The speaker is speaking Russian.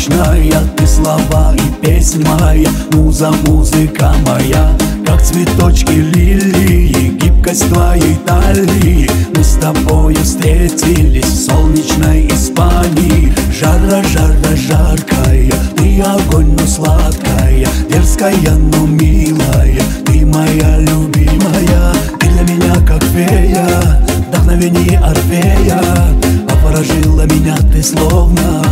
солнечная Ты слова и песня моя Муза, музыка моя. Как цветочки лилии Гибкость твоей талии. Мы с тобою встретились В солнечной Испании. Жара, жара, жаркая Ты огонь, но сладкая. Дерзкая, но милая Ты моя любимая. Ты для меня как фея Вдохновение Орфея over